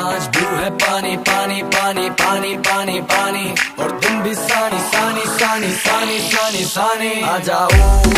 आज ब्लू है पानी पानी पानी पानी पानी पानी। और तुम भी सानी सानी सानी सानी सानी सानी। आ जाओ।